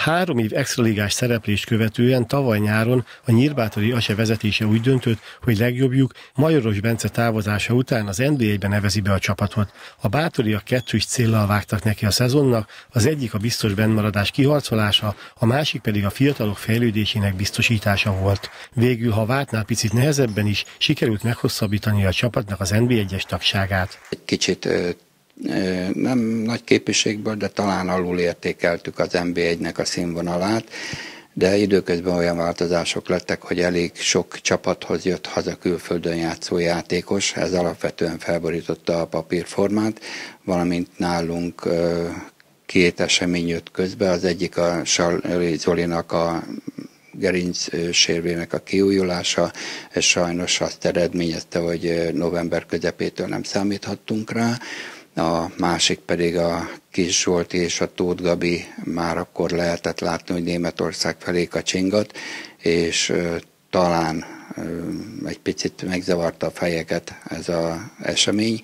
Három év extraligás szereplést követően tavaly nyáron a Nyírbátori Ase vezetése úgy döntött, hogy legjobbjuk Majoros Bence távozása után az NBA-ben nevezi be a csapatot. A bátoriak kettős céllal vágtak neki a szezonnak, az egyik a biztos bennmaradás kiharcolása, a másik pedig a fiatalok fejlődésének biztosítása volt. Végül, ha vártnál picit nehezebben is, sikerült meghosszabbítani a csapatnak az NBA-es tagságát. Egy kicsit nem nagy képviségből, de talán alul értékeltük az NB1-nek a színvonalát, de időközben olyan változások lettek, hogy elég sok csapathoz jött haza külföldön játszó játékos, ez alapvetően felborította a papírformát, valamint nálunk két esemény jött közbe, az egyik a Zolinak a gerinc sérvének a kiújulása, ez sajnos azt eredményezte, hogy november közepétől nem számíthattunk rá, a másik pedig a Kis Zsolti és a Tóth Gabi már akkor lehetett látni, hogy Németország felé kacsingat, és talán egy picit megzavarta a fejeket ez az esemény,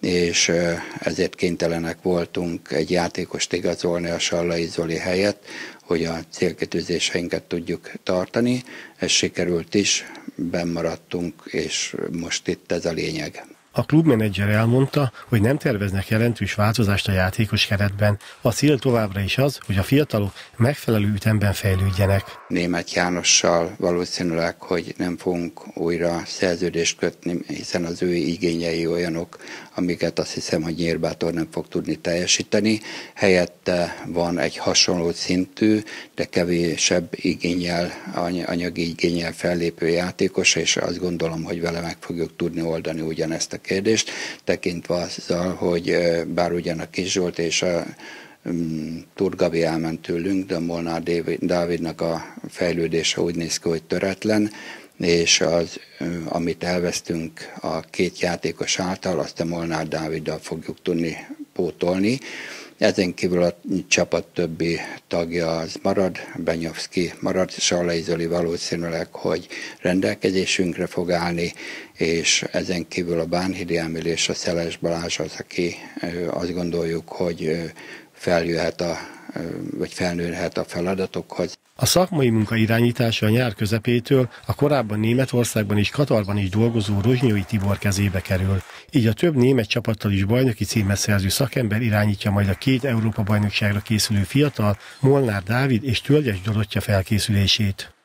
és ezért kénytelenek voltunk egy játékost igazolni a Sallai Zoli helyett, hogy a célkötőzéseinket tudjuk tartani. Ez sikerült is, bennmaradtunk, és most itt ez a lényeg. A klubmenedzser elmondta, hogy nem terveznek jelentős változást a játékos keretben. A cél továbbra is az, hogy a fiatalok megfelelő ütemben fejlődjenek. Német Jánossal valószínűleg, hogy nem fogunk újra szerződést kötni, hiszen az ő igényei olyanok, amiket azt hiszem, hogy Nyírbátor nem fog tudni teljesíteni. Helyette van egy hasonló szintű, de kevésebb igényel, anyagi igényel fellépő játékos, és azt gondolom, hogy vele meg fogjuk tudni oldani ugyanezt a kérdést, tekintve azzal, hogy bár ugyan a Kis Zsolt és a mm, Turgavi elment tőlünk, de Molnár Dávidnak a fejlődése úgy néz ki, hogy töretlen, és az, amit elvesztünk a két játékos által, azt a Molnár Dáviddal fogjuk tudni pótolni. Ezen kívül a csapat többi tagja az marad, Benyovszki marad, Sallai Zoli valószínűleg, hogy rendelkezésünkre fog állni, és ezen kívül a Bánhidi Emil és a Szeles Balázs az, aki azt gondoljuk, hogy feljöhet a, vagy felnőhet a feladatokhoz. A szakmai munka irányítása a nyár közepétől a korábban Németországban és Katarban is dolgozó Rozsnyói Tibor kezébe kerül. Így a több német csapattal is bajnoki címet szerző szakember irányítja majd a két Európa bajnokságra készülő fiatal, Molnár Dávid és Tölgyes Dorottya felkészülését.